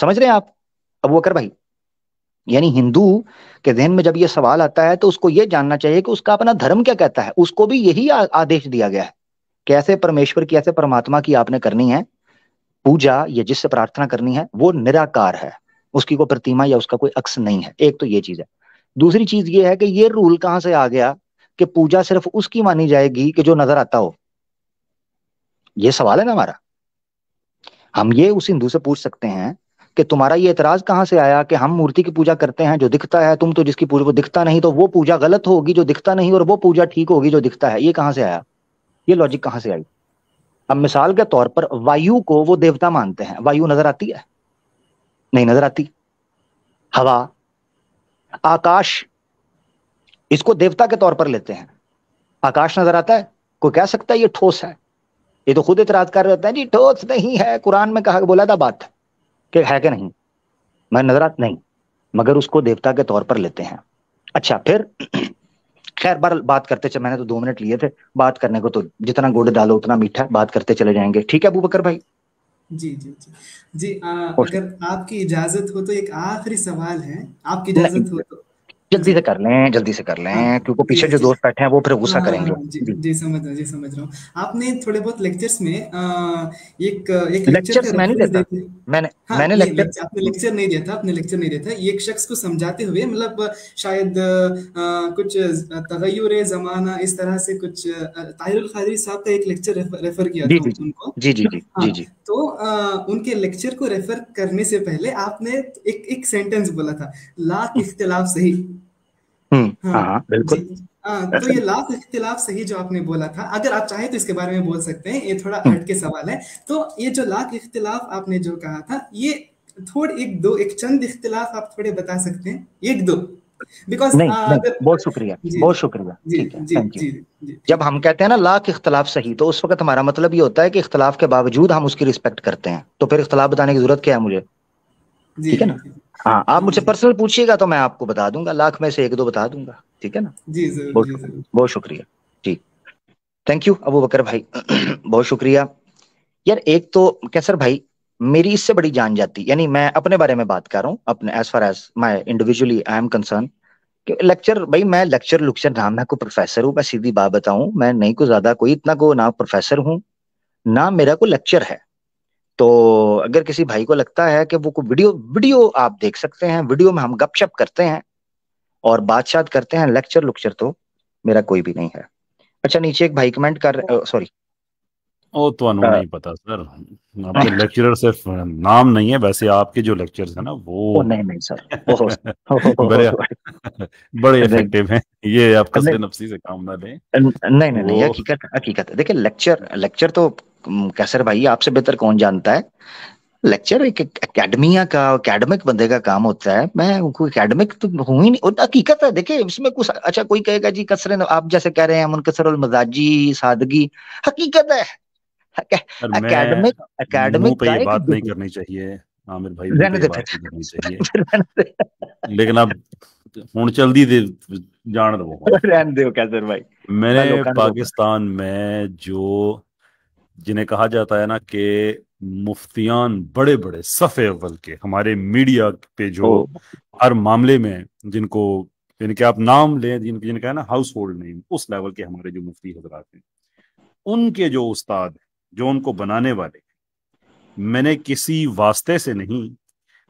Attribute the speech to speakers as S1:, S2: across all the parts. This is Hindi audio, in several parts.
S1: समझ रहे हैं आप? अबू बकर भाई, यानी हिंदू के जहन में जब ये सवाल आता है तो उसको ये जानना चाहिए कि उसका अपना धर्म क्या कहता है। उसको भी यही आदेश दिया गया है। कैसे परमेश्वर की, ऐसे परमात्मा की आपने करनी है? पूजा, या जिससे प्रार्थना करनी है, वो निराकार है। उसकी कोई प्रतिमा या उसका कोई अक्स नहीं है। एक तो ये चीज़ है। दूसरी चीज़ ये है कि ये रूल कहाँ से आ गया कि पूजा सिर्फ़ उसकी मानी जाएगी कि जो नज़र आता हो? ये सवाल है ना हमारा। हम ये उस हिंदू से पूछ सकते हैं कि तुम्हारा ये एतराज़ कहाँ से आया कि हम मूर्ति की पूजा करते हैं जो दिखता है, तुम तो जिसकी पूजा को दिखता नहीं तो वो पूजा गलत होगी जो दिखता नहीं और वो पूजा ठीक होगी जो दिखता है। ये कहाँ से आया? ये लॉजिक कहाँ से आई? अब मिसाल के तौर पर वायु को वो देवता मानते हैं। वायु नज़र आती है? नहीं, नज़र आती। हवा, आकाश, इसको देवता के तौर पर लेते हैं। आकाश नज़र आता है? कोई कह सकता है ये ठोस है? ये तो खुद इतराज कर रहे हैं, जी, ठोस नहीं है। कुरान में कहा, बोला था बात। कि है कि नहीं? मैं नज़र आता नहीं मगर उसको देवता के तौर पर लेते हैं। अच्छा फिर खैर बार बात करते चले मैंने तो दो मिनट लिए थे। बात करने को तो जितना गुड़ डालो उतना मीठा बात करते चले जाएँगे। ठीक है अबू बकर भाई?
S2: जी जी जी। जी आ, अगर आपकी इजाज़त हो तो एक आखिरी सवाल है। आपकी इजाज़त हो तो
S1: जल्दी से कर लें जल्दी से कर लें हाँ, क्योंकि पीछे जो दोस्त बैठे हैं वो फिर गुस्सा हाँ, करेंगे।
S2: जी, जी समझ रहा जी समझ रहा हूँ। आपने थोड़े बहुत लेक्चर्स में आ, एक एक
S1: लेक्चर मैंने देता। मैंने हाँ, मैंने लेक्चर
S2: आपने लेक्चर नहीं दिया था आपने लेक्चर नहीं दिया था एक शख्स को समझाते हुए मतलब शायद कुछ तगयुर जमाना इस तरह से कुछ ताहिरुल खादरी साहब का एक लेक्चर रेफर किया था उनको।
S1: जी जी जी जी जी।
S2: तो उनके लेक्चर को रेफर करने से पहले आपने एक एक सेंटेंस बोला था लाख इख्तिलाफ सही।
S1: हाँ, हाँ बिल्कुल।
S2: हाँ, तो ये लाख इख्तिलाफ सही जो आपने बोला था अगर आप चाहें तो इसके बारे में बोल सकते हैं ये थोड़ा हम्म। हट के सवाल है। तो ये जो लाख इख्तिलाफ आपने जो कहा था ये थोड़े एक दो एक चंद इख्तिलाफ आप थोड़े बता सकते हैं? एक दो।
S1: बिकॉज़ बहुत शुक्रिया बहुत शुक्रिया। ठीक है थैंक यू जब हम कहते हैं ना लाख इख्तलाफ सही तो उस वक्त हमारा मतलब ये होता है कि इख्तलाफ के बावजूद हम उसकी रिस्पेक्ट करते हैं। तो फिर इख्तलाफ बताने की ज़रूरत क्या है मुझे? ठीक है ना? हाँ आप मुझसे पर्सनल पूछिएगा तो मैं आपको बता दूँगा लाख में से एक दो बता दूँगा ठीक है ना?
S2: जी
S1: ज़रूर बहुत शुक्रिया ठीक थैंक यू अबू बकर भाई बहुत शुक्रिया। यार एक तो कैसर भाई मेरी इससे बड़ी जान जाती यानी मैं अपने बारे में बात कर रहा हूँ अपने as far as my individually I am concern lecture भाई मैं लेक्चर लुक्चर ना मैं कोई प्रोफेसर हूँ मैं सीधी बात बताऊँ मैं नहीं को ज़्यादा कोई इतना को ना प्रोफेसर हूँ ना मेरा कोई लेक्चर है। तो अगर किसी भाई को लगता है कि वो को वीडियो वीडियो आप देख सकते हैं वीडियो में हम गपशप करते हैं और बातचात करते हैं लेक्चर लुक्चर तो मेरा कोई भी नहीं है। अच्छा नीचे एक भाई कमेंट कर सॉरी
S3: ओ तो अनु नहीं पता सर आपके लेक्चरर सिर्फ़ नाम नहीं है वैसे आपके जो लेक्चर्स है ना वो ओ,
S1: नहीं नहीं सर
S3: बड़े बड़े इफ़ेक्टिव हैं ये आप कसरे नफसी से काम ना लें
S1: नहीं नहीं नहीं हकीकत हकीकत है देखिए लेक्चर लेक्चर तो कैसर भाई आपसे बेहतर कौन जानता है लेक्चर एक एकेडमिया का एकेडमिक बंदे का काम होता है मैं कोई एकेडमिक तो हूँ ही नहीं हकीकत है देखिए इसमें कुछ अच्छा कोई कहेगा जी कसरे आप जैसे कह रहे हैं मुनकसर मजाजी सादगी हकीकत है
S3: एकेडमिक एकेडमिक पे ये बात नहीं करनी चाहिए आमिर भाई रहने दे बात नहीं करनी चाहिए लेकिन अब ਹੁਣ ਚਲਦੀ ਦੇ ਜਾਣ दो
S1: रहने दो कैसर भाई
S3: मैंने पाकिस्तान में जो जिन्हें कहा जाता है ना कि मुफ्तियान बड़े बड़े सफ़े अव्वल के हमारे मीडिया पे जो हर मामले में जिनको जिनके आप नाम लें जिनके जिनका है ना हाउस होल्ड नेम उस लेवल के हमारे जो मुफ्ती हजरात हैं उनके जो उस्ताद जो उनको बनाने वाले मैंने किसी वास्ते से नहीं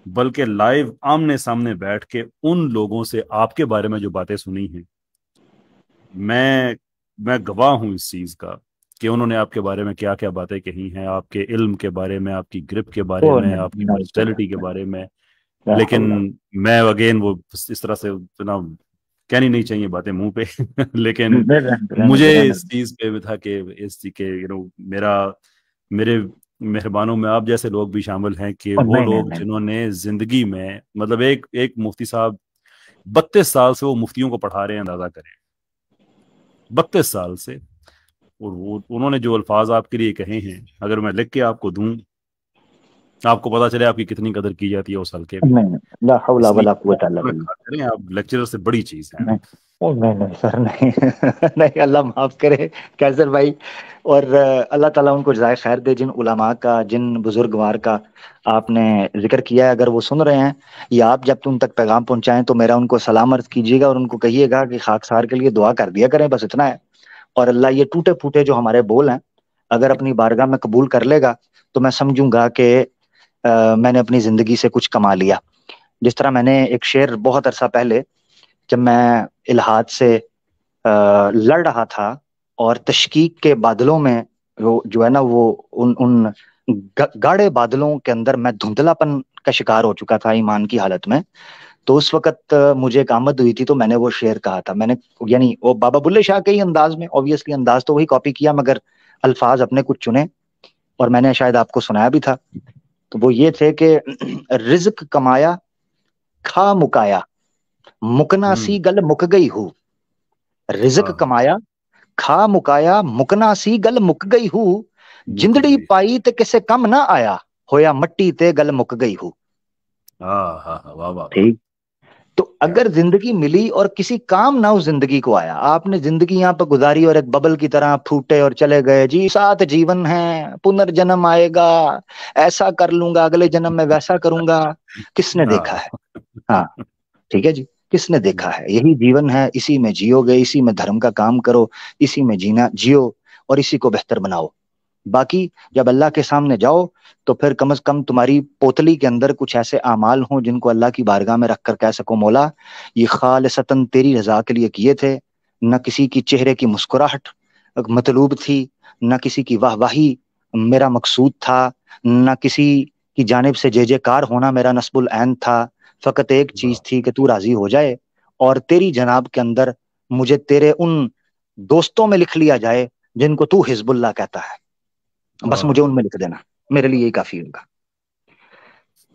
S3: बल्कि लाइव आमने सामने बैठ के उन लोगों से आपके बारे में जो बातें सुनी हैं। मैं मैं गवाह हूँ इस चीज़ का कि उन्होंने आपके बारे में क्या क्या बातें कही हैं आपके इल्म के बारे में आपकी ग्रिप के बारे में आपकी पर्सनैलिटी के बारे में। लेकिन मैं अगेन वो इस तरह से इतना कहनी नहीं चाहिए बातें मुँह पे। लेकिन मुझे इस चीज़ पे था कि इस के यू नो मेरा मेरे मेहरबानों में आप जैसे लोग भी शामिल हैं कि वो लोग जिन्होंने ज़िंदगी में मतलब एक एक मुफ्ती साहब बत्तीस साल से वो मुफ्तियों को पढ़ा रहे हैं अंदाज़ा करें। बत्तीस साल से और वो उन्होंने जो अल्फाज आपके लिए कहे हैं अगर मैं लिख के आपको दूँ आपको पता चले आपकी कितनी कदर की जाती है उस हल्के
S1: में। आप
S3: लेक्चरर से बड़ी चीज़ है।
S1: ओ नहीं नहीं सर नहीं नहीं अल्लाह माफ़ करे कैसर भाई। और अल्लाह ताला उनको जाय खैर दे जिन उलमा का जिन बुजुर्गवार का आपने ज़िक्र किया है अगर वो सुन रहे हैं या आप जब तुम तक पैगाम पहुंचाएँ तो मेरा उनको सलाम अर्ज़ कीजिएगा और उनको कहिएगा कि खाकसार के लिए दुआ कर दिया करें बस इतना है। और अल्लाह ये टूटे फूटे जो हमारे बोल हैं अगर अपनी बारगाह में कबूल कर लेगा तो मैं समझूँगा कि मैंने अपनी ज़िंदगी से कुछ कमा लिया। जिस तरह मैंने एक शेर बहुत अरसा पहले जब मैं इलाहाद से आ, लड़ रहा था और तशकीक के बादलों में वो जो है ना वो उन उन गाढ़े बादलों के अंदर मैं धुंधलापन का शिकार हो चुका था ईमान की हालत में। तो उस वक्त मुझे एक आमद हुई थी तो मैंने वो शेर कहा था। मैंने यानी वो बाबा बुल्ले शाह के ही अंदाज में ऑब्वियसली अंदाज तो वही कॉपी किया मगर अल्फाज अपने कुछ चुने और मैंने शायद आपको सुनाया भी था। तो वो ये थे कि रिज्क कमाया खा मुकाया। मुकना सी गल मुक गई हूँ। रिजक हाँ। कमाया खा मुकाया मुकना सी गल मुक गई हूँ। जिंदड़ी पाई ते किसे कम ना आया होया मट्टी ते गल मुक गई हूँ।
S3: हाँ, हाँ,
S1: ठीक? तो अगर ज़िंदगी मिली और किसी काम ना उस ज़िंदगी को आया आपने ज़िंदगी यहाँ पर गुजारी और एक बबल की तरह फूटे और चले गए जी सात जीवन है पुनर्जन्म आएगा ऐसा कर लूँगा अगले जन्म में वैसा करूँगा किसने देखा है? हाँ ठीक है जी किसने देखा है? यही जीवन है इसी में जियोगे इसी में धर्म का काम करो इसी में जीना जियो और इसी को बेहतर बनाओ। बाकी जब अल्लाह के सामने जाओ तो फिर कम से कम तुम्हारी पोतली के अंदर कुछ ऐसे अमाल हों जिनको अल्लाह की बारगाह में रख कर कह सको मौला ये खाल सतन तेरी रजा के लिए किए थे। न किसी की चेहरे की मुस्कुराहट मतलूब थी न किसी की वाहवाही मेरा मकसूद था न किसी की जानब से जे कार होना मेरा नस्बुल ऐन था। फकत एक चीज़ थी कि तू राज़ी हो जाए और तेरी जनाब के अंदर मुझे तेरे उन दोस्तों में लिख लिया जाए जिनको तू हिजबुल्ला कहता है। बस मुझे उनमें लिख देना। मेरे लिए यही काफ़ी होगा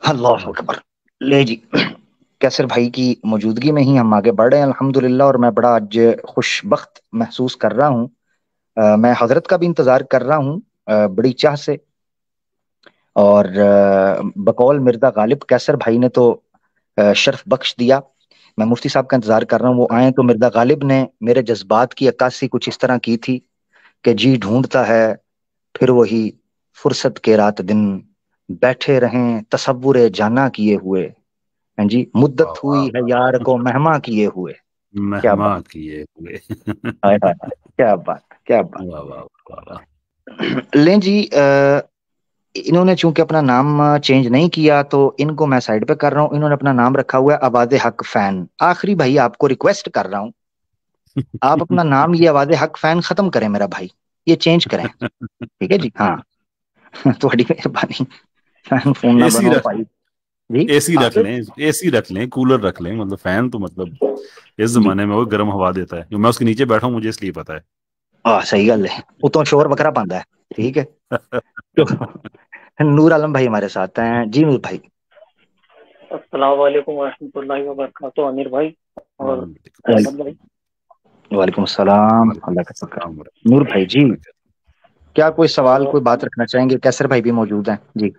S1: अल्लाह अकबर। ले जी। कैसर भाई की मौजूदगी में ही हम आगे बढ़ रहे हैं अल्हम्दुलिल्लाह और मैं बड़ा आज खुशबख्त महसूस कर रहा हूँ। मैं हज़रत का भी इंतज़ार कर रहा हूँ बड़ी चाह से। और बकौल मिर्ज़ा गालिब कैसर भाई ने तो शर्फ बख्श दिया। मैं मुफ्ती साहब का इंतज़ार कर रहा हूँ वो आए तो मिर्ज़ा गालिब ने मेरे जज्बात की अक्सी कुछ इस तरह की थी कि जी ढूंढता है फिर वही फुर्सत के रात दिन बैठे रहें तस्वुर जाना किए हुए। हैं जी मुद्दत हुई है यार को मेहमा किए हुए।
S3: क्या बात। किए हुए।
S1: क्या बात क्या बात। लें जी इन्होंने चूँकि अपना नाम चेंज नहीं किया तो इनको मैं साइड पे कर रहा हूँ। इन्होंने अपना नाम रखा हुआ है आवाज़ हक फ़ैन आखिरी भाई आपको रिक्वेस्ट कर रहा हूँ। आप अपना नाम ये आवाज़ हक फ़ैन खत्म करें मेरा भाई। ये चेंज करें। ठीक है जी? हाँ। थोड़ी मेहरबानी। फ़ैन ना
S3: बनो भाई एसी रख लें। एसी रख लें कूलर रख लें। मतलब फ़ैन तो मतलब इस जमाने में वो गर्म हवा देता है। मैं उसके नीचे बैठा हूँ मुझे इसलिए पता है।
S1: हाँ सही गल है। वो तो शोर बकरा पाता है। ठीक है? तो नूर आलम भाई हमारे साथ हैं। जी नूर भाई।
S4: अस्सलाम वालेकुम। वरहमतुल्लाहि वबरकातुहू। अमीर भाई और भाई।
S1: वालेकुम सलाम। अल्लाह का शुक्र नूर भाई जी। क्या कोई सवाल कोई बात रखना चाहेंगे? कैसर भाई भी मौजूद हैं। जी।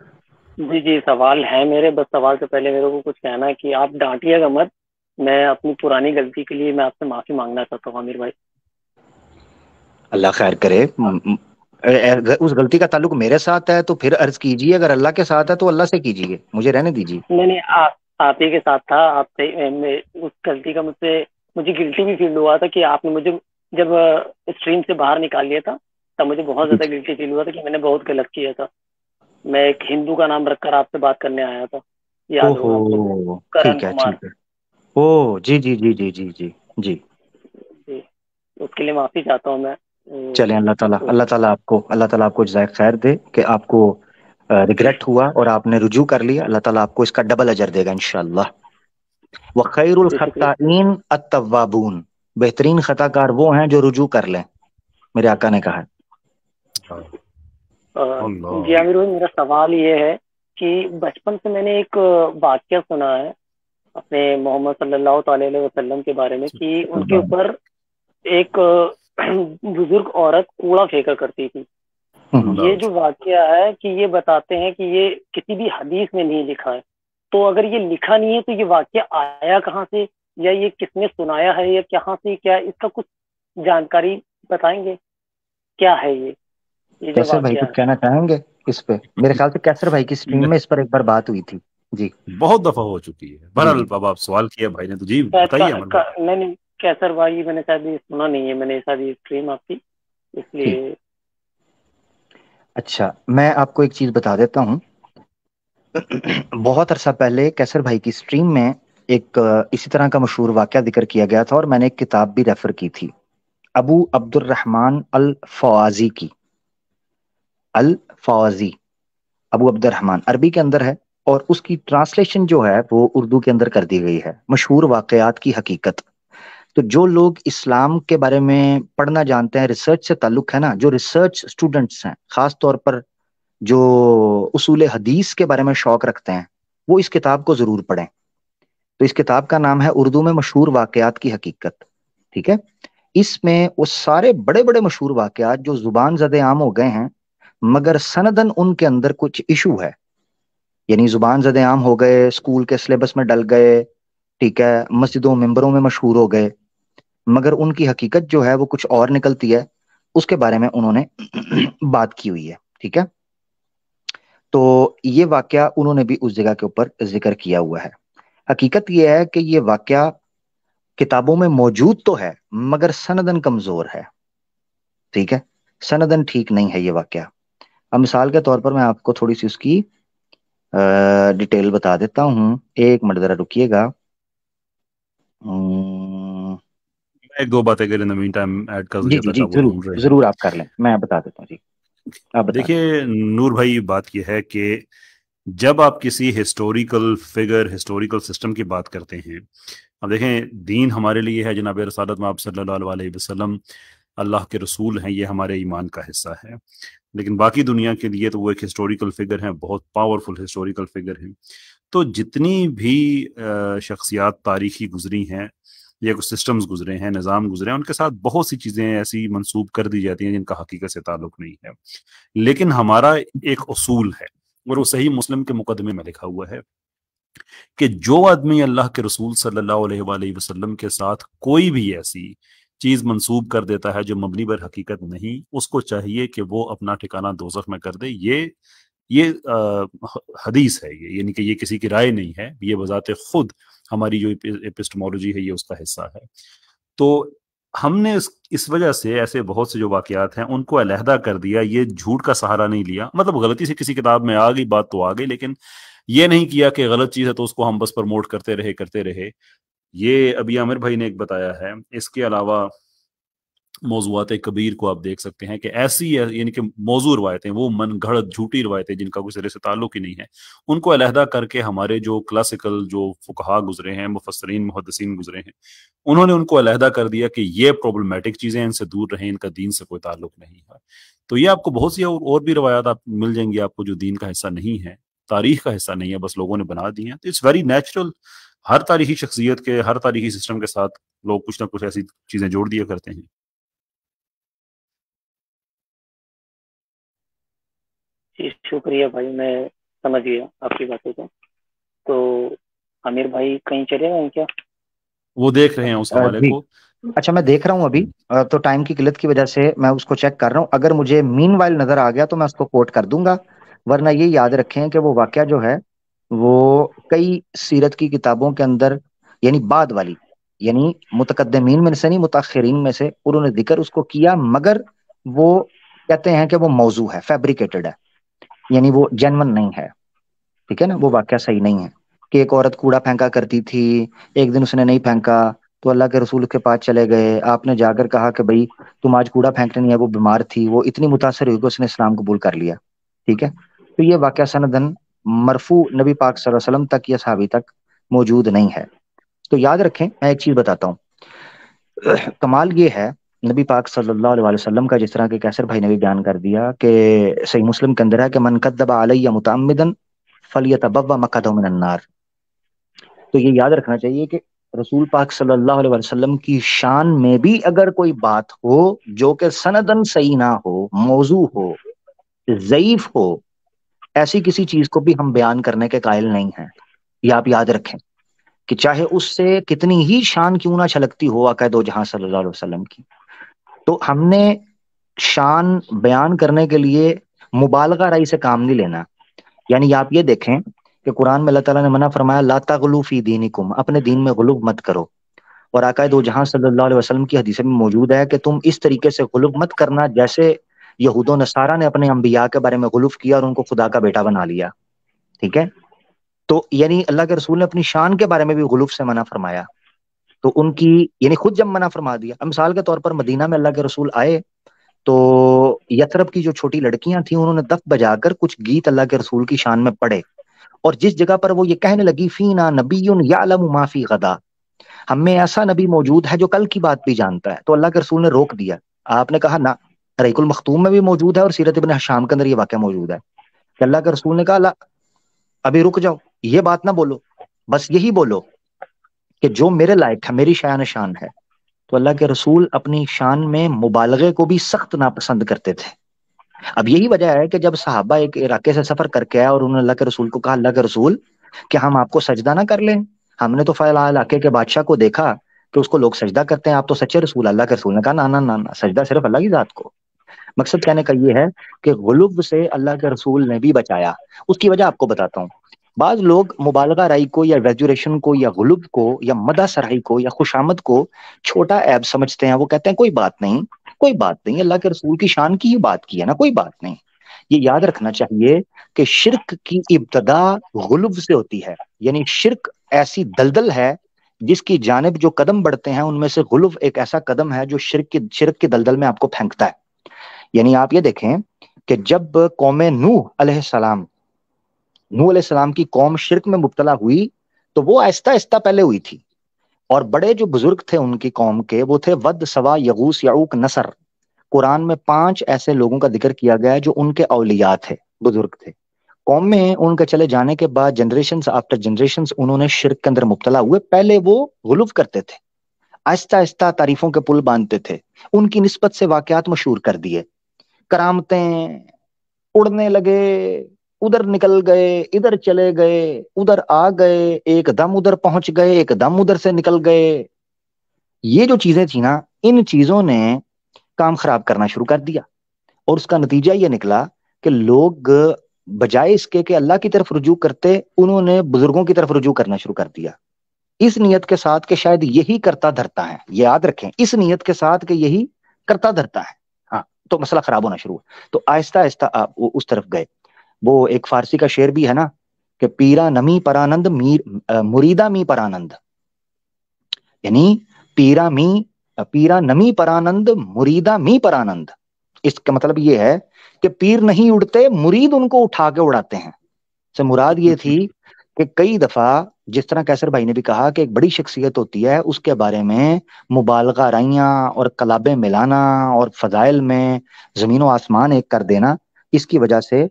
S4: जी जी सवाल है मेरे। बस सवाल से पहले मेरे को कुछ कहना है कि आप डांटिएगा मत। मैं अपनी पुरानी गलती के लिए मैं आपसे माफ़ी मांगना चाहता हूँ आमिर भाई।
S1: अल्लाह खैर करे। उस गलती का ताल्लुक मेरे साथ है तो फिर अर्ज़ कीजिए। अगर अल्लाह के साथ है तो अल्लाह से कीजिए। मुझे रहने दीजिए।
S4: नहीं नहीं आप ही के साथ था। आप उस गलती का मुझसे मुझे गिल्टी भी फील हुआ था कि आपने मुझे जब स्ट्रीम से बाहर निकाल लिया था तब मुझे बहुत ज़्यादा गिल्टी फील हुआ था कि मैंने बहुत गलत किया था। मैं एक हिंदू का नाम रखकर आपसे बात करने आया था।
S1: याद होगा करण कुमार। ओ जी जी जी जी जी जी जी।
S4: उसके लिए माफ़ी चाहता हूँ मैं।
S1: चले अल्लाह ताला तो अल्लाह ताला आपको अल्लाह ताला आपको जजाय खैर दे कि आपको रिग्रेट हुआ और आपने रुजू कर लिया। अल्लाह ताला आपको इसका डबल अजर देगा इंशाल्लाह। व खैरुल अतवाबून बेहतरीन खताकार वो हैं जो रुजू कर लें मेरे आका ने कहा।
S4: जी आमिर मेरा सवाल ये है कि बचपन से मैंने एक वाक्य सुना है अपने मोहम्मद सल्लल्लाहु अलैहि वसल्लम के बारे में कि उनके ऊपर एक बुज़ुर्ग औरत कूड़ा फेंका करती थी। ये जो वाक्य है कि ये बताते हैं कि ये किसी भी हदीस में नहीं लिखा है। तो अगर ये लिखा नहीं है तो ये वाक्य आया कहाँ से? या ये किसने सुनाया है या कहाँ से क्या इसका कुछ जानकारी बताएँगे? क्या है ये?
S1: ये कैसर भाई कुछ कहना चाहेंगे इस पे? मेरे ख्याल से कैसर भाई की स्ट्रीम में इस पर एक बार बात हुई थी। जी।
S3: बहुत दफ़ा हो चुकी है। बहरहाल अब आप सवाल किया भाई ने तो जी बताइए
S4: नहीं कैसर भाई मैंने शायद सुना नहीं है मैंने शायद स्ट्रीम आपकी इसलिए
S1: अच्छा मैं आपको एक चीज़ बता देता हूँ। बहुत अरसा पहले कैसर भाई की स्ट्रीम में एक इसी तरह का मशहूर वाक्य ज़िक्र किया गया था और मैंने एक किताब भी रेफर की थी। अबू अब्दुलरहमान अल फवाजी की। अल फवाजी अबू अब्दुलरहमान अरबी के अंदर है और उसकी ट्रांसलेशन जो है, वो उर्दू के अंदर कर दी गई है। मशहूर वाकयात की हकीकत। तो जो लोग इस्लाम के बारे में पढ़ना जानते हैं रिसर्च से ताल्लुक है ना, जो रिसर्च स्टूडेंट्स हैं खास तौर पर जो उसूल हदीस के बारे में शौक रखते हैं, वो इस किताब को ज़रूर पढ़ें। तो इस किताब का नाम है उर्दू में मशहूर वाकयात की हकीकत, ठीक है? इसमें वो सारे बड़े बड़े मशहूर वाकयात जो ज़ुबान जद आम हो गए हैं, मगर सनदन उनके अंदर कुछ इशू है। यानी ज़ुबान जद आम हो गए, स्कूल के सिलेबस में डल गए, ठीक है, मस्जिदों, मेंबरों में मशहूर हो गए, मगर उनकी हकीकत जो है वो कुछ और निकलती है, उसके बारे में उन्होंने बात की हुई है, ठीक है? तो ये वाक्य उन्होंने भी उस जगह के ऊपर ज़िक्र किया हुआ है। हकीकत यह है कि ये वाक्य किताबों में मौजूद तो है मगर सनदन कमज़ोर है। ठीक है? सनदन ठीक नहीं है ये वाक्य। अब मिसाल के तौर पर मैं आपको थोड़ी सी उसकी डिटेल बता देता हूँ। एक मिनट जरा रुकिएगा।
S3: एक दो बातें इन टाइम ऐड कर जी, जी, जी
S1: ज़रूर ज़रूर आप कर लें। मैं बता देता हूँ जी।
S3: आप देखिए, नूर भाई, बात यह है कि जब आप किसी हिस्टोरिकल फिगर हिस्टोरिकल सिस्टम की बात करते हैं, अब देखें, दीन हमारे लिए है, जनाब रसालत माब सल्लल्लाहु अलैहि वसल्लम, अल्लाह के रसूल हैं ये हमारे ईमान का हिस्सा है। लेकिन बाकी दुनिया के लिए तो वो एक हिस्टोरिकल फिगर हैं, बहुत पावरफुल हिस्टोरिकल फिगर हैं। तो जितनी भी शख्सियात, तारीखी गुजरी हैं या कुछ सिस्टम्स गुजरे हैं निज़ाम गुजरे हैं उनके साथ बहुत सी चीज़ें ऐसी मंसूब कर दी जाती हैं जिनका हकीकत से ताल्लुक नहीं है। लेकिन हमारा एक असूल है और वो सही मुस्लिम के मुकदमे में लिखा हुआ है कि जो आदमी अल्लाह के रसूल सल्लल्लाहु अलैहि वसल्लम के साथ कोई भी ऐसी चीज़ मंसूब कर देता है जो मबनी पर हकीकत नहीं उसको चाहिए कि वो अपना ठिकाना दोजख में कर दे। ये ये आ, हदीस है ये यानी कि ये किसी की राय नहीं है ये बजाते खुद हमारी जो एपिस्टमोलॉजी है ये उसका हिस्सा है। तो हमने इस, इस वजह से ऐसे बहुत से जो वाकियात हैं उनको अलहदा कर दिया ये झूठ का सहारा नहीं लिया। मतलब गलती से किसी किताब में आ गई बात तो आ गई लेकिन ये नहीं किया कि गलत चीज़ है तो उसको हम बस प्रमोट करते रहे करते रहे। ये अभी आमिर भाई ने एक बताया है इसके अलावा मौजूद कबीर को आप देख सकते हैं कि ऐसी यानी कि मौजू रवायतें वो मन घड़त झूठी रवायतें जिनका कोई सिरे से ताल्लुक ही नहीं है उनको अलहदा करके हमारे जो क्लासिकल जो फुकहा गुजरे हैं मुफसरीन मुहदसिन गुजरे हैं उन्होंने उनको अलहदा कर दिया कि ये प्रॉब्लमेटिक चीज़ें इनसे दूर रहें इनका दीन से कोई ताल्लुक नहीं है। तो ये आपको बहुत सी और, और भी रवायात आप मिल जाएँगी आपको जो दीन का हिस्सा नहीं है तारीख का हिस्सा नहीं है बस लोगों ने बना दी है। तो इट्स वेरी नेचुरल हर तारीखी शख्सियत के हर तारीखी सिस्टम के साथ लोग कुछ ना कुछ ऐसी चीज़ें जोड़ दिया करते हैं।
S4: जी शुक्रिया भाई मैं समझ गया आपकी बातों को। तो आमिर भाई कहीं चले गए क्या?
S3: वो देख रहे हैं उस हवाले को।
S1: अच्छा मैं देख रहा हूँ अभी तो टाइम की किल्लत की वजह से मैं उसको चेक कर रहा हूँ। अगर मुझे मीन वाइल नज़र आ गया तो मैं उसको कोट कर दूँगा वरना ये याद रखें कि वो वाक्य जो है वो कई सीरत की किताबों के अंदर यानी बाद वाली यानी मुतकदमीन में से नहीं मुताखरीन में से उन्होंने ज़िक्र उसको किया मगर वो कहते हैं कि वो मौजू है फैब्रिकेटेड है। यानी वो जनवन नहीं है। ठीक है ना? वो वाक्य सही नहीं है। कि एक औरत कूड़ा फेंका करती थी, एक दिन उसने नहीं फेंका तो अल्लाह के रसूल के पास चले गए। आपने जाकर कहा कि भाई, तुम आज कूड़ा फेंकने नहीं है वो बीमार थी, वो इतनी मुतासर हुई कि उसने इस्लाम कबूल कर लिया। ठीक है? तो ये वाक्य सनदन मरफू नबी पाक वसल्लम तक या साहबी तक मौजूद नहीं है। तो याद रखें, मैं एक चीज़ बताता हूँ। कमाल ये है नबी पाक सल्लल्लाहु अलैहि वसल्लम का जिस तरह के कैसर भाई ने भी बयान कर दिया कि सही मुस्लिम के अंदर है कि मन कदबा अलैया मुतमिदन फलियतबव्वा मकदो मिनन्नार तो ये याद रखना चाहिए कि रसूल पाक सल्लल्लाहु अलैहि वसल्लम की शान में भी अगर कोई बात हो, जो कि सनदन सही ना हो, मौजू हो ज़यीफ हो, ऐसी किसी चीज़ को भी हम बयान करने के कायल नहीं है। ये आप याद रखें कि चाहे उससे कितनी ही शान क्यों ना छलकती हो अकैद जहाँ सल्लल्लाहु अलैहि वसल्लम की। तो हमने शान बयान करने के लिए मुबालगा राई से काम नहीं लेना। यानी आप ये देखें कि कुरान में अल्लाह ताला ने मना फरमाया लाता गलूफी दीनिकुम अपने दीन में गुलूब मत करो। और आकायद जहाँ सल्लल्लाहु अलैहि वसल्लम की हदीस में मौजूद है कि तुम इस तरीके से गुलूब मत करना जैसे यहूद नसारा ने अपने अम्बिया के बारे में गुलूफ किया और उनको खुदा का बेटा बना लिया। ठीक है? तो यानी अल्लाह के रसूल ने अपनी शान के बारे में भी गुलूफ से मना फरमाया। तो उनकी, यानी खुद जब मना फरमा दिया मिसाल के तौर पर मदीना में अल्लाह के रसूल आए तो यथरब की जो छोटी लड़कियाँ थी, उन्होंने दफ बजाकर कुछ गीत अल्लाह के रसूल की शान में पढ़े। और जिस जगह पर वो ये कहने लगी, फीना नबी माफ़ी गदा। हम ऐसा नबी मौजूद है जो कल की बात भी जानता है। तो अल्लाह के रसूल ने रोक दिया। आपने कहा, ना, रईकुल मखतूम में भी मौजूद है और सीरत इबन शाम के अंदर ये वाक्य मौजूद है। अल्लाह के रसूल ने कहा अभी रुक जाओ, ये बात ना बोलो, बस यही बोलो। कि जो मेरे लायक है, मेरी शान शान है तो अल्लाह के रसूल अपनी शान में मुबालगे को भी सख्त नापसंद करते थे। अब यही वजह है कि जब साहबा एक इलाके से सफ़र करके आया और उन्होंने अल्लाह के रसूल को कहा, अल्लाह के रसूल कि हम आपको सजदा ना कर लें? हमने तो फैला इलाके के बादशाह को देखा कि उसको लोग सजदा करते हैं, आप तो सच्चे रसूल अल्लाह के रसूल ने कहा, ना ना ना ना, सजदा सिर्फ़ अल्लाह की जात को। मकसद कहने का ये है कि गुलुब से अल्लाह के रसूल ने भी बचाया। उसकी वजह आपको बताता हूँ। बाज लोग मुबालगा राई को या ग्रेजुएशन को या गुलब को या मदा सराई को या खुशामद को छोटा ऐब समझते हैं। वो कहते हैं, कोई बात नहीं, कोई बात नहीं, अल्लाह के रसूल की शान की ही बात की है ना, कोई बात नहीं। ये याद रखना चाहिए कि शिरक की इब्तदा गुलुब से होती है। यानी शिरक ऐसी दलदल है जिसकी जानब जो कदम बढ़ते हैं, उनमें से गुलुब एक ऐसा कदम है जो शिरक की शिरक की दलदल में आपको फेंकता है। यानी आप ये देखें कि जब कौम नूह सलाम नू सलाम की कौम शिरक में मुबतला हुई तो वो आहिस्ता आहिस्ता पहले हुई थी। और बड़े जो बुज़ुर्ग थे उनकी कौम के, वो थे वद सवा यगूस याऊक नसर। कुरान में पाँच ऐसे लोगों का ज़िक्र किया गया है जो उनके अलिया थे, बुज़ुर्ग थे। कौम में उनके चले जाने के बाद जनरेशन आफ्टर जनरेशन उन्होंने शिरक के अंदर मुबतला हुए। पहले वो गुलूफ करते थे, आहिस्ता आहिस्ता तारीफों के पुल बांधते थे। उनकी नस्बत से वाकयात मशहूर कर दिए। करामतें, उड़ने लगे, उधर निकल गए, इधर चले गए, उधर आ गए एक दम उधर पहुँच गए एक दम उधर से निकल गए। ये जो चीज़ें थी ना, इन चीज़ों ने काम खराब करना शुरू कर दिया। और उसका नतीजा ये निकला कि लोग बजाय इसके कि अल्लाह की तरफ़ रुजू करते, उन्होंने बुज़ुर्गों की तरफ़ रुजू करना शुरू कर दिया। इस नियत के साथ कि शायद यही करता धरता है, याद रखें, इस नियत के साथ कि यही करता धरता हाँ। तो मसला खराब होना शुरू हुआ। तो आहिस्ता आहिस्ता आप उस तरफ़ गए। वो एक फारसी का शेर भी है ना कि पीरा नमी परानंद मीर मुरीदा मी परानंद। यानी पीरा मी पीरा नमी परानंद मुरीदा मी परानंद। इसका मतलब ये है कि पीर नहीं उड़ते मुरीद उनको उठा के उड़ाते हैं। से मुराद ये थी कि कई दफ़ा जिस तरह कैसर भाई ने भी कहा कि एक बड़ी शख्सियत होती है, उसके बारे में मुबालगा राइया और कलाबे मिलाना और फजाइल में ज़मीन व आसमान एक कर देना, इसकी वजह से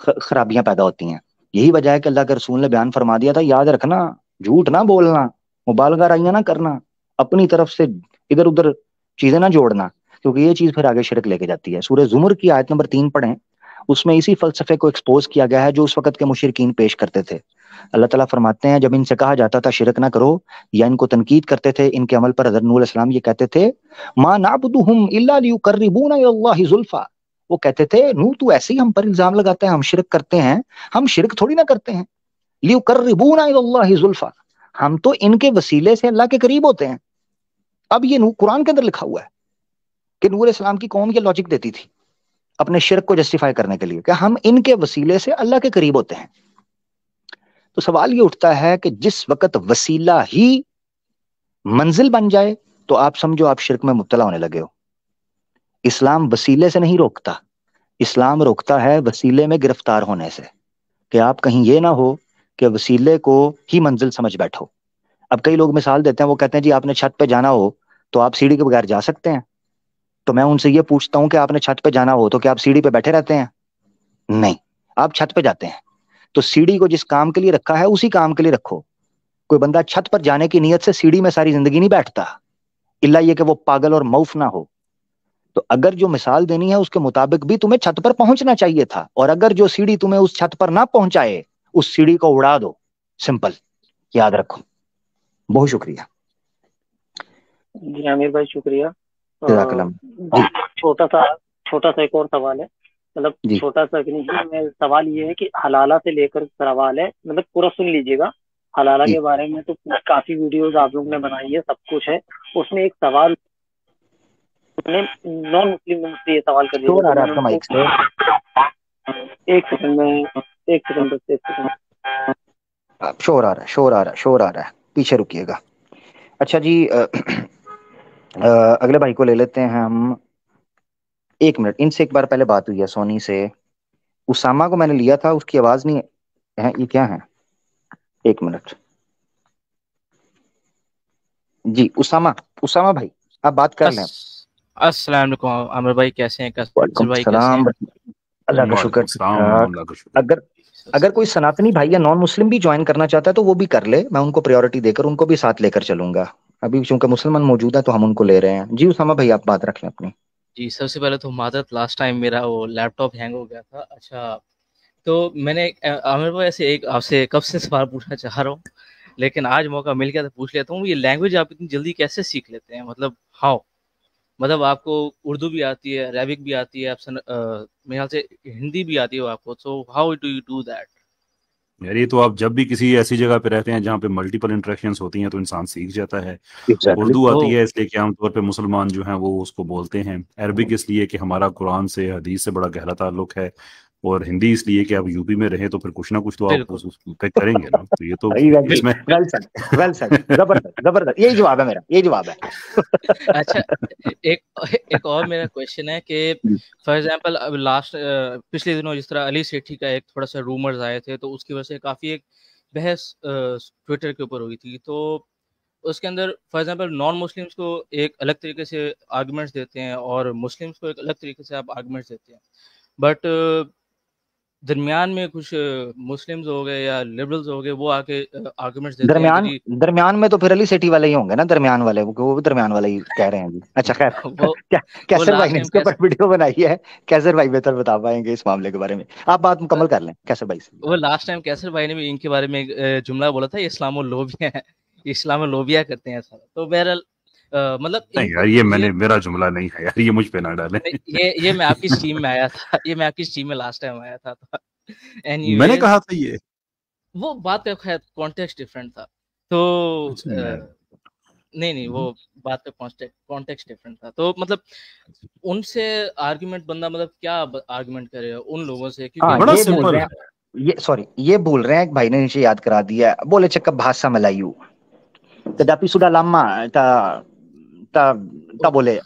S1: खराबियाँ पैदा होती हैं। यही वजह है कि अल्लाह के रसूल ने बयान फरमा दिया था, याद रखना, झूठ ना बोलना, मुबालगा राइया ना करना, अपनी तरफ़ से इधर उधर चीज़ें ना जोड़ना, क्योंकि ये चीज़ फिर आगे शिरक लेके जाती है। सूर्य जुमर की आयत नंबर तीन पढ़ें, उसमें इसी फलसफे को एक्सपोज किया गया है जो उस वक्त के मुशरकिन पेश करते थे। अल्लाह ताला फरमाते हैं, जब इनसे कहा जाता था, शिरक ना करो, या इनको तनकीद करते थे, इनके अमल पर नूर ये कहते थे, माँ जुल्फा। वो कहते थे नू तू ऐसे ही हम पर इल्ज़ाम लगाते हैं, हम शिरक करते हैं, हम शिरक थोड़ी ना करते हैं। लियू जुल्फा। हम तो इनके वसीले से अल्लाह के करीब होते हैं। अब ये नू कुरान के अंदर लिखा हुआ है कि नूर इस्लाम की कौम ये लॉजिक देती थी, अपने शिरक को जस्टिफाई करने के लिए कि हम इनके वसीले से अल्लाह के करीब होते हैं। तो सवाल ये उठता है कि जिस वक्त वसीला ही मंजिल बन जाए तो आप समझो आप शिरक में मुबतला होने लगे हो। इस्लाम वसीले से नहीं रोकता। इस्लाम रोकता है वसीले में गिरफ़्तार होने से। कि आप कहीं ये ना हो कि वसीले को ही मंजिल समझ बैठो। अब कई लोग मिसाल देते हैं, वो कहते हैं, जी, आपने छत पे जाना हो तो आप सीढ़ी के बगैर जा सकते हैं। तो मैं उनसे ये पूछता हूँ कि आपने छत पे जाना हो तो क्या आप सीढ़ी पे बैठे रहते हैं? नहीं। आप छत पे जाते हैं। तो सीढ़ी को जिस काम के लिए रखा है उसी काम के लिए रखो। कोई बंदा छत पर जाने की नीयत से सीढ़ी में सारी ज़िंदगी नहीं बैठता। इल्ला ये कि वो पागल और मऊफ ना हो। तो अगर जो मिसाल देनी है उसके मुताबिक भी तुम्हें छत पर पहुँचना चाहिए था। और अगर जो सीढ़ी तुम्हें उस छत पर ना पहुँचाए उस सीढ़ी को उड़ा दो। सिंपल। याद रखो। बहुत शुक्रिया।
S4: जी आमिर भाई शुक्रिया। छोटा सा छोटा सा एक और सवाल है। मतलब छोटा सा कि नहीं मैं सवाल ये है कि हलाला से लेकर सवाल है मतलब पूरा सुन लीजिएगा। हलाला के बारे में तो काफ़ी वीडियोस आप लोग ने बनाई है सब कुछ है। उसमें एक सवाल नॉन मुस्लिम से ये सवाल कर
S1: आ से।
S4: एक सेकंड में एक सेकंड बस एक सेकंड।
S1: शोर आ रहा है शोर आ रहा है शोर आ रहा है। पीछे रुकिएगा। अच्छा जी अ, अ, अगले भाई को ले लेते हैं हम। एक मिनट इनसे एक बार पहले बात हुई है सोनी से। उसामा को मैंने लिया था उसकी आवाज़ नहीं है ये क्या है? एक मिनट। जी उसामा उसामा भाई आप बात कर लें।
S5: अस्सलाम वालेकुम आमिर भाई कैसे हैं? कैसे भाई कैसे
S1: सलाम।
S5: हैं?
S1: अल्लाह का शुक्र
S3: वालेकुम अल्लाह का शुक्र
S1: अगर अगर कोई सनातनी भाई या नॉन मुस्लिम भी ज्वाइन करना चाहता है तो वो भी कर ले मैं उनको प्रायोरिटी देकर उनको भी साथ लेकर चलूँगा। अभी चूँकि मुसलमान मौजूद है तो हम उनको ले रहे हैं। जी उसामा भाई आप बात रख लें अपनी।
S5: जी, सबसे पहले तो मादरत लास्ट टाइम मेरा वो लैपटॉप हैंग हो गया था। अच्छा तो मैंने आमिर भाई ऐसे एक आपसे कब से सवाल पूछना चाह रहा हूँ, लेकिन आज मौका मिल गया तो पूछ लेता हूँ, ये लैंग्वेज आप इतनी जल्दी कैसे सीख लेते हैं? मतलब हाउ मतलब आपको उर्दू भी आती है अरेबिक भी आती है, आप मेरे ख्याल से हिंदी भी आती है आपको so how do you do that
S3: यार ये तो आप जब भी किसी ऐसी जगह पे रहते हैं जहाँ पे मल्टीपल इंट्रेक्शन होती हैं तो इंसान सीख जाता है। Exactly. उर्दू आती है इसलिए कि आमतौर पे मुसलमान जो हैं वो उसको बोलते हैं। अरबिक इसलिए कि हमारा कुरान से हदीस से बड़ा गहरा ताल्लुक है। और हिंदी इसलिए कि आप यूपी में रहें तो फिर कुछ ना कुछ तो आप। उस उस पे करेंगे ना तो ये तो इसमें
S1: वेल वेल ज़बरदस्त ज़बरदस्त। यही जवाब है मेरा यही जवाब है।
S5: अच्छा एक एक और मेरा क्वेश्चन है कि फॉर एग्जांपल अब लास्ट पिछले दिनों जिस तरह अली सेठी का एक थोड़ा सा रूमर्स आए थे तो उसकी वजह से काफ़ी एक बहस ट्विटर के ऊपर हुई थी। तो उसके अंदर फॉर एग्ज़ाम्पल नॉन मुस्लिम्स को एक अलग तरीके से आर्गुमेंट्स देते हैं और मुस्लिम्स को एक अलग तरीके से आप आर्गुमेंट्स देते हैं। बट दरमियान में कुछ मुस्लिम्स हो गए या लिबरल्स हो गए वो आके आर्गुमेंट्स देते
S1: दरमियान
S5: हैं
S1: दरमियान में तो फिर अली सेठी वाले ही होंगे ना दरमियान वाले वो वो भी दरमियान वाले ही कह रहे हैं जी। अच्छा खैर कैसर भाई ने इसके ऊपर वीडियो बनाई है कैसर भाई बेहतर बता पाएँगे इस मामले के बारे में। आप बात मुकम्मल कर लें कैसर भाई से।
S5: वो लास्ट टाइम कैसर भाई ने भी इनके बारे में जुमला बोला था इस्लामो लोबिया इस्लामो लोबिया करते हैं सारा तो बहरहाल मतलब
S3: नहीं यार ये मैंने मेरा जुमला नहीं है यार ये मुझ पे ना डालें।
S5: ये ये मैं आपकी स्ट्रीम में आया था ये मैं आपकी स्ट्रीम में लास्ट टाइम आया था तो
S3: मैंने कहा था ये।
S5: वो बात का खैर कॉन्टेक्स्ट डिफरेंट था तो
S3: अच्छा,
S5: नहीं नहीं वो बात का कॉन्टेक्स्ट डिफरेंट था तो मतलब उनसे आर्गुमेंट बंदा मतलब क्या आर्गुमेंट करे उन लोगों से
S1: हाँ,
S5: क्योंकि
S3: बड़ा सिंपल है
S1: ये सॉरी ये बोल रहे हैं एक भाई ने नीचे याद करा दिया बोले चक्का भाषा मलायू tetapi sudah lama ta ta ta boleh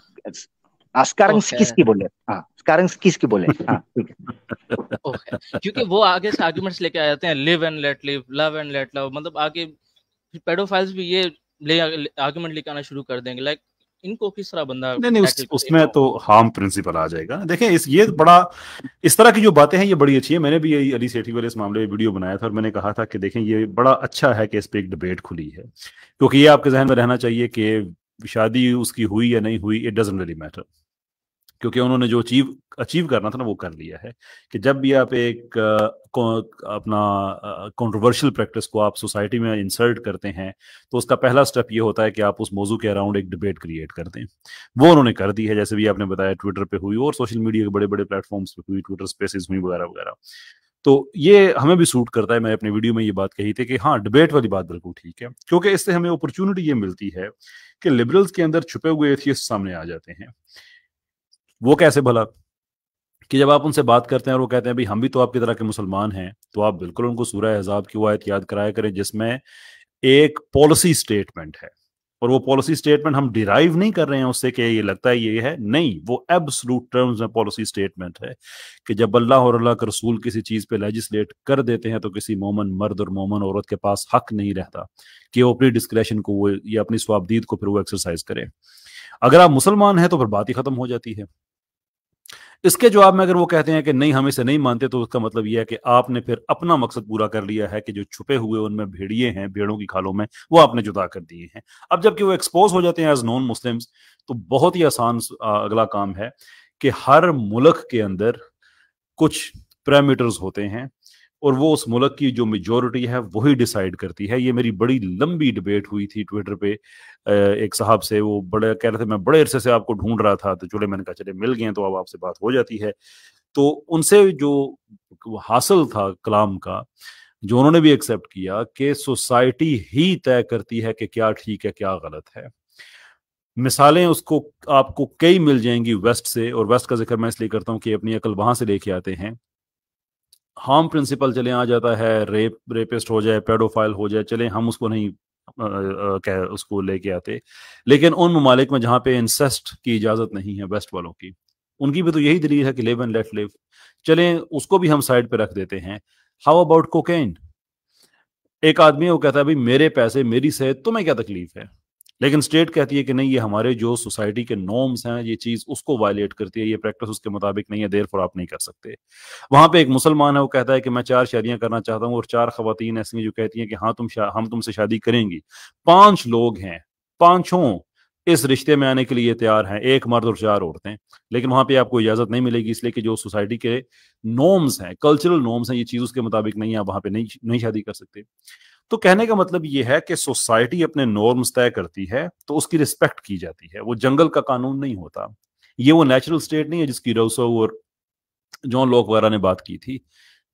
S1: ah, sekarang
S5: Okay.
S1: किसकी बोले हाँ sekarang किसकी बोले हाँ ठीक है
S5: ओके क्योंकि वो आगे से आर्गुमेंट्स लेके आ जाते हैं live and let live love and let love मतलब आगे पेडोफाइल्स भी ये ले आर्गुमेंट लेके आना शुरू कर देंगे। लाइक इनको किस तरह बंदा
S3: नहीं नहीं उस, उसमें तो हार्म प्रिंसिपल आ जाएगा। देखें इस ये बड़ा इस तरह की जो बातें हैं ये बड़ी अच्छी है। मैंने भी यही अली सेठी वाले इस मामले में वीडियो बनाया था और मैंने कहा था कि देखें ये बड़ा अच्छा है कि इस पर एक डिबेट खुली है। क्योंकि ये आपके जहन में रहना चाहिए कि शादी उसकी हुई या नहीं हुई इट डजेंट रियली मैटर क्योंकि उन्होंने जो अचीव अचीव करना था ना, वो कर लिया है कि जब भी आप एक को- अपना कंट्रोवर्शियल प्रैक्टिस को आप सोसाइटी में इंसर्ट करते हैं तो उसका पहला स्टेप ये होता है कि आप उस मौजू के अराउंड एक डिबेट क्रिएट कर दें वो उन्होंने कर दी है, जैसे भी आपने बताया ट्विटर पे हुई और सोशल मीडिया के बड़े बड़े प्लेटफॉर्म्स पे हुई ट्विटर स्पेसिस हुई, वगैरह वगैरह। तो ये हमें भी सूट करता है, मैंने अपने वीडियो में ये बात कही थी कि हाँ डिबेट वाली बात बिल्कुल ठीक है, क्योंकि इससे हमें अपॉर्चुनिटी ये मिलती है कि लिबरल्स के अंदर छुपे हुए एथियस्ट सामने आ जाते हैं। वो कैसे भला? कि जब आप उनसे बात करते हैं और वो कहते हैं, भाई, हम भी तो आपकी तरह के मुसलमान हैं तो आप बिल्कुल उनको सूर्य हजाब की वो आयत याद कराया करें, जिसमें एक पॉलिसी स्टेटमेंट है। और वो पॉलिसी स्टेटमेंट हम डिराइव नहीं कर रहे हैं उससे कि ये लगता है ये है। नहीं, वो एब्सलूट टर्म्स में पॉलिसी स्टेटमेंट है कि जब अल्लाह और अल्लाह के रसूल किसी चीज़ पे लेजिस्लेट कर देते हैं तो किसी मोमन, मर्द और मोमन औरत के पास हक नहीं रहता कि वो अपनी डिस्क्रेशन को वो, या अपनी स्वाबदीद को फिर वो एक्सरसाइज करे। अगर आप मुसलमान हैं तो फिर बात ही खत्म हो जाती है। इसके जवाब में अगर वो कहते हैं कि नहीं, हम इसे नहीं मानते तो उसका मतलब यह है कि आपने फिर अपना मकसद पूरा कर लिया है कि जो छुपे हुए उनमें भेड़िए हैं, भेड़ों की खालों में, वो आपने जुदा कर दिए हैं। अब जबकि वो एक्सपोज हो जाते हैं एज नॉन मुस्लिम तो बहुत ही आसान अगला काम है कि हर मुल्क के अंदर कुछ पैरामीटर्स होते हैं और वो उस मुल्क की जो मेजोरिटी है, वही डिसाइड करती है। ये मेरी बड़ी लंबी डिबेट हुई थी ट्विटर पे। एक साहब से वो बड़े, कह रहे थे, मैं बड़े अरसे से आपको ढूंढ रहा था। तो चले, मैंने कहा, चले, मिल गए तो अब आपसे बात हो जाती है। तो उनसे जो हासिल था कलाम का, जो उन्होंने भी एक्सेप्ट किया कि सोसाइटी ही तय करती है कि क्या ठीक है, क्या गलत है। मिसालें उसको, आपको कई मिल जाएँगी वेस्ट से, और वेस्ट का ज़िक्र मैं इसलिए करता हूँ कि अपनी अकल वहाँ से लेके आते हैं। हार्म प्रिंसिपल चले आ जाता है रेप रेपिस्ट हो जाए पेडोफाइल हो जाए, चले, हम उसको नहीं क्या उसको लेके आते। लेकिन उन ममालिक में जहाँ पे इंसेस्ट की इजाज़त नहीं है वेस्ट वालों की, उनकी भी तो यही दलील है कि लिव एंड लेट लिव चले, उसको भी हम साइड पे रख देते हैं। हाउ अबाउट कोकेन एक आदमी वो कहता है, भाई, मेरे पैसे, मेरी सेहत, तुम्हें क्या तकलीफ़ है? लेकिन स्टेट कहती है कि नहीं, ये हमारे जो सोसाइटी के नॉर्म्स हैं, ये चीज़ उसको वायलेट करती है, ये प्रैक्टिस उसके मुताबिक नहीं है देर फॉर आप नहीं कर सकते। वहाँ पे एक मुसलमान है, वो कहता है कि मैं चार शादियाँ करना चाहता हूँ और चार खातन ऐसी जो कहती हैं कि हाँ तुम हम तुमसे शादी करेंगी। पाँच लोग हैं, पाँचों इस रिश्ते में आने के लिए तैयार हैं, एक मर्द और चार औरतें। लेकिन वहाँ पे आपको इजाज़त नहीं मिलेगी, इसलिए कि जो सोसाइटी के नॉर्म्स हैं कल्चरल नॉर्म्स हैं, ये चीज़ उसके मुताबिक नहीं है वहाँ पे नहीं नहीं शादी कर सकते। तो कहने का मतलब ये है कि सोसाइटी अपने नॉर्म्स तय करती है तो उसकी रिस्पेक्ट की जाती है। वो जंगल का कानून नहीं होता। ये वो नेचुरल स्टेट नहीं है जिसकी रोसो और जॉन लॉक वगैरह ने बात की थी।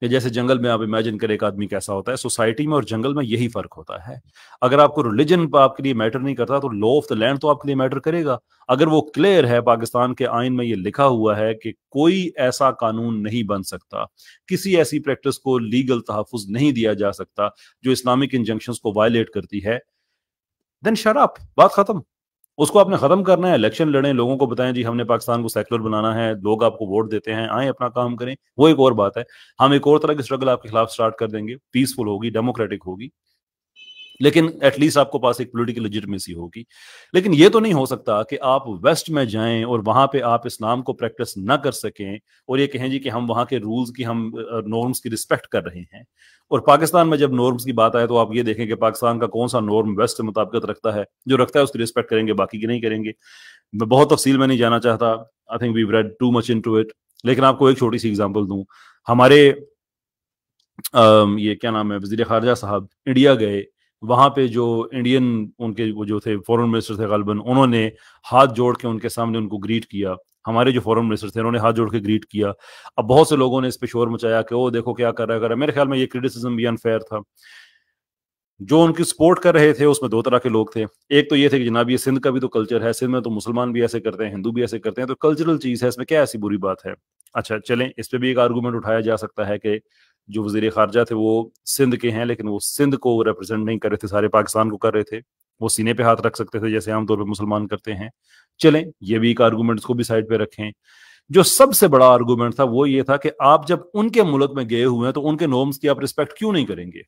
S3: कि जैसे जंगल में आप इमेजिन करें एक आदमी कैसा होता है सोसाइटी में और जंगल में यही फ़र्क होता है। अगर आपको रिलीजन आपके लिए मैटर नहीं करता तो लॉ ऑफ़ द लैंड तो आपके लिए मैटर करेगा। अगर वो क्लियर है, पाकिस्तान के आइन में ये लिखा हुआ है कि कोई ऐसा कानून नहीं बन सकता, किसी ऐसी प्रैक्टिस को लीगल तहफ़ नहीं दिया जा सकता, जो इस्लामिक इंजंक्शन को वायलेट करती है देन शराब बात खत्म। उसको आपने खत्म करना है, इलेक्शन लड़ें, लोगों को बताएँ, जी हमने पाकिस्तान को सेकुलर बनाना है, लोग आपको वोट देते हैं, आए अपना काम करें। वो एक और बात है, हम एक और तरह की स्ट्रगल आपके खिलाफ स्टार्ट कर देंगे, पीसफुल होगी, डेमोक्रेटिक होगी। लेकिन एटलीस्ट आपको पास एक पोलिटिकल लेजिटमेसी होगी। लेकिन ये तो नहीं हो सकता कि आप वेस्ट में जाएँ और वहाँ पे आप इस्लाम को प्रैक्टिस ना कर सकें और ये कहें जी कि हम वहाँ के रूल्स की हम नॉर्म्स की रिस्पेक्ट कर रहे हैं। और पाकिस्तान में जब नॉर्म्स की बात आए तो आप ये देखें कि पाकिस्तान का कौन सा नॉर्म वेस्ट से मुताबिकत रखता है जो रखता है उसकी रिस्पेक्ट करेंगे बाकी की नहीं करेंगे। मैं बहुत तफसील में नहीं जाना चाहता। I think we read too much into it लेकिन आपको एक छोटी सी एग्ज़ाम्पल दूँ। हमारे आ, ये क्या नाम है वज़ीर खारजा साहब इंडिया गए। वहाँ पे जो इंडियन उनके वो जो थे फॉरेन मिनिस्टर थे गलबन उन्होंने हाथ जोड़ के उनके सामने उनको ग्रीट किया। हमारे जो फॉरेन मिनिस्टर थे, उन्होंने हाथ जोड़ के ग्रीट किया। अब बहुत से लोगों ने इस पर शोर मचाया कि ओ देखो क्या कर रहा कर रहा है। मेरे ख्याल में ये क्रिटिसिज्म भी अनफेयर था। जो उनकी सपोर्ट कर रहे थे, उसमें दो तरह के लोग थे। एक तो ये थे कि जनाब, ये सिंध का भी तो कल्चर है, सिंध में तो मुसलमान भी ऐसे करते हैं, हिंदू भी ऐसे करते हैं तो कल्चरल चीज़ है, इसमें क्या ऐसी बुरी बात है? अच्छा चलें, इस पर भी एक आर्गूमेंट उठाया जा सकता है कि जो वज़ीर खारजा थे, वो सिंध के हैं, लेकिन वो सिंध को रिप्रेजेंट नहीं कर रहे थे, सारे पाकिस्तान को कर रहे थे। वो सीने पे हाथ रख सकते थे, जैसे आमतौर पर मुसलमान करते हैं। चलें, ये भी एक आर्गूमेंट को भी साइड पे रखें। जो सबसे बड़ा आर्गूमेंट था, वो ये था कि आप जब उनके मुल्क में गए हुए हैं तो उनके नॉर्म्स की आप रिस्पेक्ट क्यों नहीं करेंगे?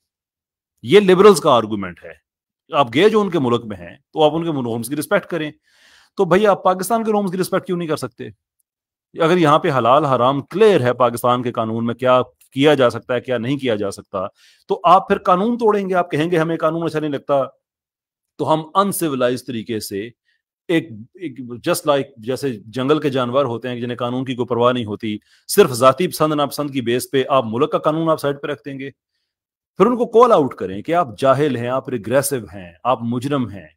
S3: ये लिबरल्स का आर्गूमेंट है। आप गए जो उनके मुल्क में हैं तो आप उनके नॉर्म्स की रिस्पेक्ट करें। तो भैया आप पाकिस्तान के नॉर्म्स की रिस्पेक्ट क्यों नहीं कर सकते? अगर यहाँ पे हलाल हराम क्लियर है पाकिस्तान के कानून में, क्या किया जा सकता है क्या नहीं किया जा सकता? तो आप फिर कानून तोड़ेंगे आप कहेंगे हमें कानून अच्छा नहीं लगता। तो हम अनसिविलाइज तरीके से एक, एक जस्ट लाइक like, जैसे जंगल के जानवर होते हैं जिन्हें कानून की कोई परवाह नहीं होती सिर्फ़ जाति पसंद नापसंद की बेस पे आप मुल्क का कानून आप साइड पे रख देंगे। फिर उनको कॉल आउट करें कि आप जाहिल हैं आप रिग्रेसिव हैं आप मुजरम हैं।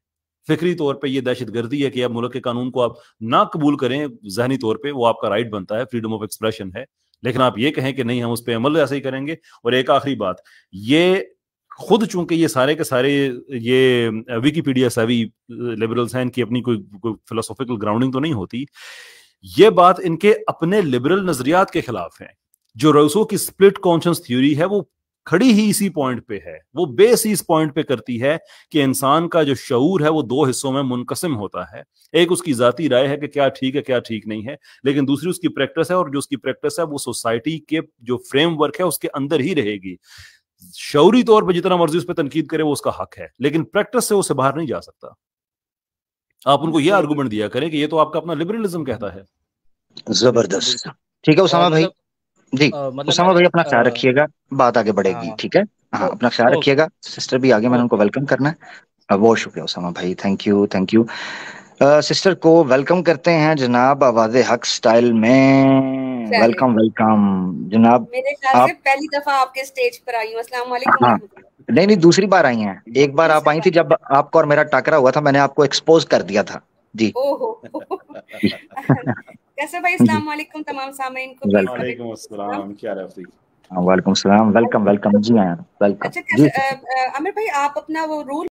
S3: फिक्री तौर पे ये दहशत गर्दी है कि आप मुल्क के कानून को आप ना कबूल करें जहनी तौर पे वो आपका राइट बनता है फ्रीडम ऑफ़ एक्सप्रेशन है। लेकिन आप ये कहें कि नहीं, हम उस पर अमल ऐसे ही करेंगे। और एक आखिरी बात, ये खुद चूँकि ये सारे के सारे ये विकीपीडिया सभी लिबरल्स हैं, इनकी अपनी कोई कोई फिलोसॉफिकल ग्राउंडिंग तो नहीं होती। ये बात इनके अपने लिबरल नजरियात के खिलाफ है। जो रसो की स्प्लिट कॉन्शियस थ्योरी है, वो खड़ी ही इसी पॉइंट पे है। वो बेस इस पॉइंट पे करती है कि इंसान का जो शऊर है वो दो हिस्सों में मुनकसिम होता है। एक उसकी जाती राय है कि क्या ठीक है क्या ठीक नहीं है लेकिन दूसरी उसकी प्रैक्टिस है और जो उसकी प्रैक्टिस है वो सोसाइटी के जो फ्रेमवर्क है उसके अंदर ही रहेगी। शौरी तौर पर जितना मर्ज़ी उस पर तनकीद करे वो उसका हक है लेकिन प्रैक्टिस से उसे बाहर नहीं जा सकता। आप उनको ये आर्गूमेंट दिया करें कि ये तो आपका अपना लिबरलिज्म कहता है।
S1: ज़बरदस्त। ठीक है उसामा भाई। जी मतलब उसामा भाई अपना ख्याल रखिएगा बात आगे बढ़ेगी हाँ। ठीक है? हाँ अपना ख्याल रखिएगा। सिस्टर भी आगे मैंने उनको वेलकम करना है। बहुत शुक्रिया उसामा भाई thank you thank you sister को वेलकम करते हैं जनाब आवाज़ हक स्टाइल में। Welcome welcome. जनाब
S6: मेरे ख्याल से पहली दफ़ा आपके स्टेज पर आई हूँ अस्सलाम वालेकुम।
S1: हाँ। नहीं नहीं दूसरी बार आई हैं। एक बार आप आई थी जब आपका और मेरा टकरा हुआ था मैंने आपको एक्सपोज कर दिया था। जी।
S6: ओहो। कैसे भाई? अस्सलाम वालेकुम तमाम सामीन को।
S3: वालेकुम अस्सलाम क्या हाल है
S1: वालेकुम सलाम वेलकम वेलकम जी आया वेलकम।
S6: अच्छा कैसे आमिर भाई आप अपना वो रोल